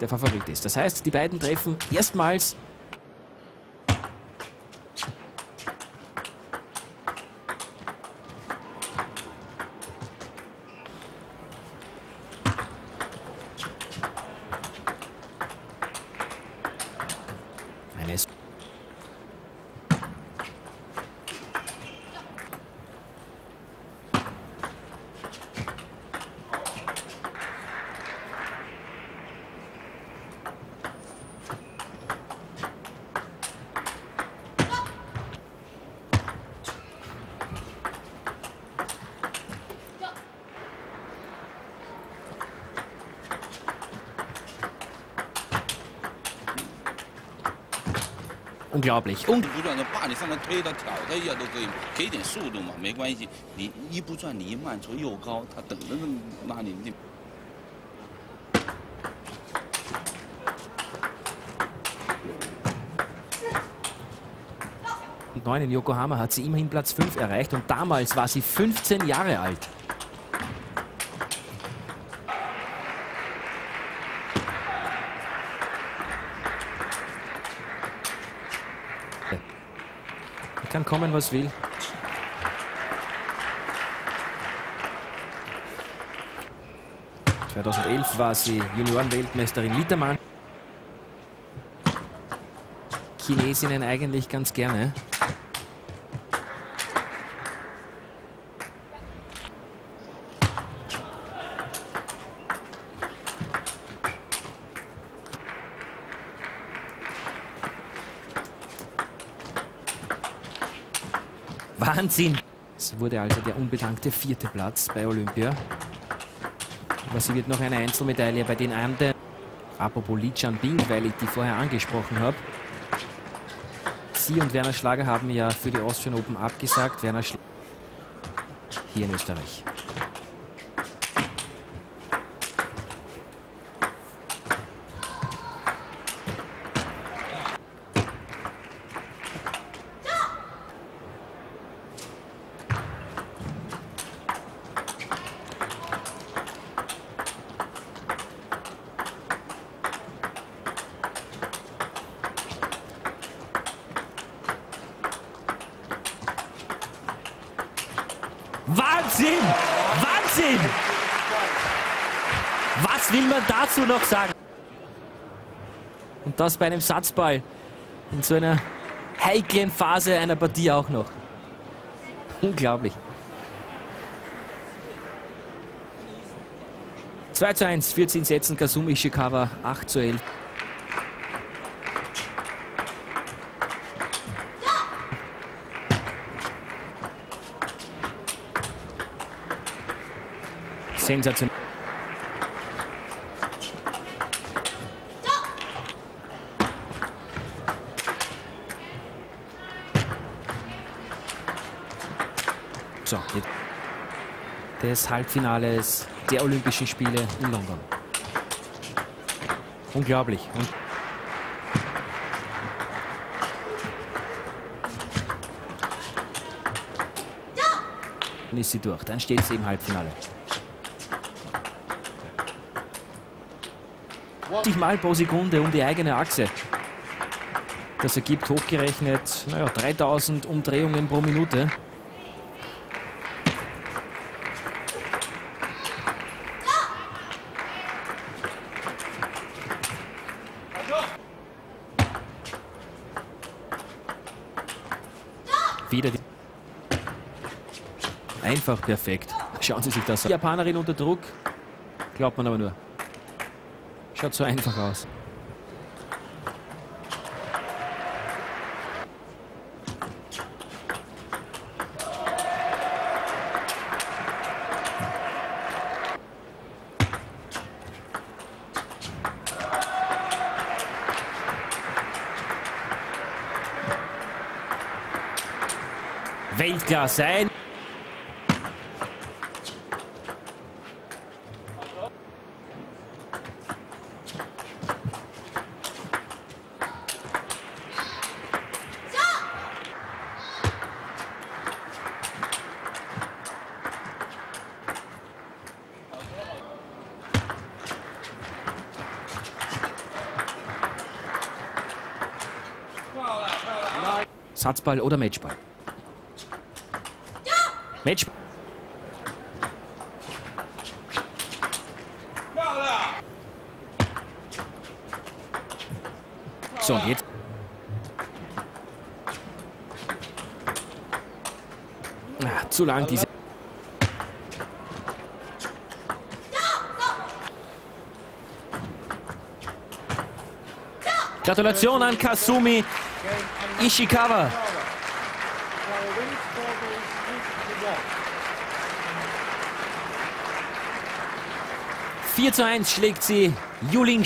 der Favorit ist. Das heißt, die beiden treffen erstmals 你。Und neun in Yokohama hat sie immerhin Platz 5 erreicht und damals war sie 15 Jahre alt. Kann kommen, was will. ...2011 war sie Juniorenweltmeisterin Litermann. Chinesinnen eigentlich ganz gerne. Wahnsinn! Es wurde also der unbedankte vierte Platz bei Olympia. Aber sie wird noch eine Einzelmedaille bei den anderen. Apropos Li Chanbing, weil ich die vorher angesprochen habe. Sie und Werner Schlager haben ja für die Austrian Open abgesagt. Werner Schla hier in Österreich. Wahnsinn! Wahnsinn! Was will man dazu noch sagen? Und das bei einem Satzball in so einer heiklen Phase einer Partie auch noch. Unglaublich. 2 zu 1, 14 Sätzen Kazumi Ishikawa, 8 zu 11. Sensation. So, des Halbfinales der Olympischen Spiele in London. Unglaublich. Und ist sie durch. Dann steht sie im Halbfinale. 80 Mal pro Sekunde um die eigene Achse. Das ergibt hochgerechnet naja, 3000 Umdrehungen pro Minute. Wieder die Einfach perfekt. Schauen Sie sich das an. Die Japanerin unter Druck. Glaubt man aber nur. Schaut so einfach aus. Weltklasse ein. Satzball oder Matchball? Matchball. So, und jetzt. Ah, zu lang diese. Gratulation an Kasumi Ishikawa. Vier zu eins schlägt sie Yuling